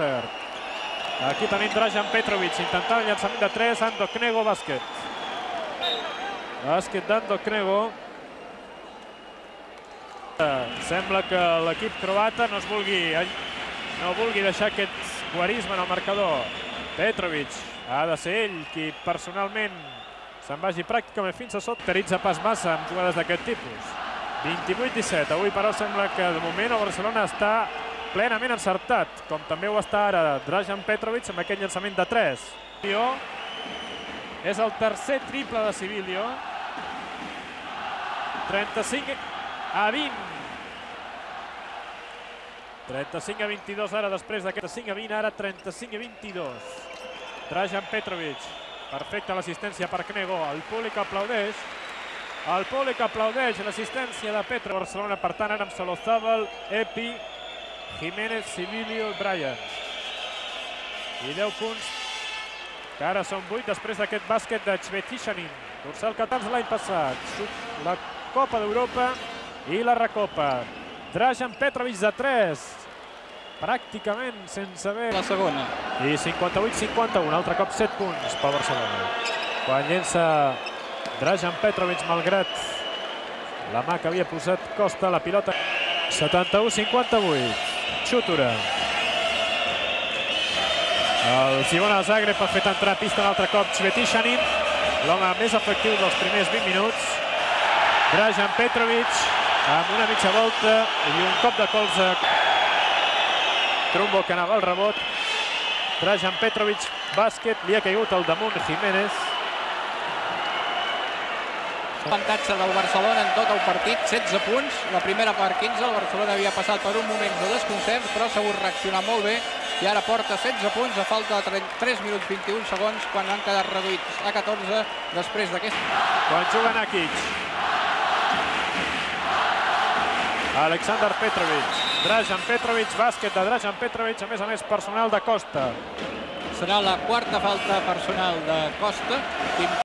cert. Aquí tenim Drajan Petrovic intentant el llançament de 3, Ando Knego, bàsquet. Bàsquet d'Ando Knego. Sembla que l'equip croata no es vulgui, no vulgui deixar aquest guarisme en el marcador. Petrovic ha de ser ell qui personalment se'n vagi pràcticament fins a sota. Teritza pas massa amb jugades d'aquest tipus. 28-17. Avui, però, sembla que de moment el Barcelona està plenament encertat, com també ho està ara Drajan Petrovic amb aquest llançament de 3. És el tercer triple de Sibilio. 35 a 20. 35 a 22 ara després d'aquest 5 a 20, ara 35 a 22. Drajan Petrovic. Perfecta l'assistència per Knego. El públic aplaudeix. El públic aplaudeix l'assistència de Petro. Barcelona, per tant, ara amb Solozábal, Epi, Jiménez, Sibilio i Bryant. I 10 punts, que ara són 8 després d'aquest bàsquet de Cvetishanin. Dorsal Catans l'any passat. La Copa d'Europa i la Recopa. Drajan Petrovic de 3. Pràcticament sense haver... La segona. I 58-51, altre cop 7 punts pel Barcelona. Quan llença Drajan Petrovic, malgrat la mà que havia posat Costa, la pilota 71-58. Xutura. El Girona Zagreb ha fet entrar a pista un altre cop Cvetishanin, l'home més efectiu dels primers 20 minuts. Drajan Petrovic amb una mitja volta i un cop de colze. Trumbo que anava al rebot. Drajan Petrovic, bàsquet, li ha caigut al damunt Jiménez. Avantatge del Barcelona en tot el partit, 16 punts. La primera part 15, el Barcelona havia passat per un moment de desconcert, però ha sabut reaccionar molt bé i ara porta 16 punts a falta de 3 minuts 21 segons quan han quedat reduïts a 14 després d'aquest... Quan juga Nakic. Alexander Petrovic. Drajan Petrovic, bàsquet de Drajan Petrovic, a més a més personal de Costa. Serà la quarta falta personal de Costa.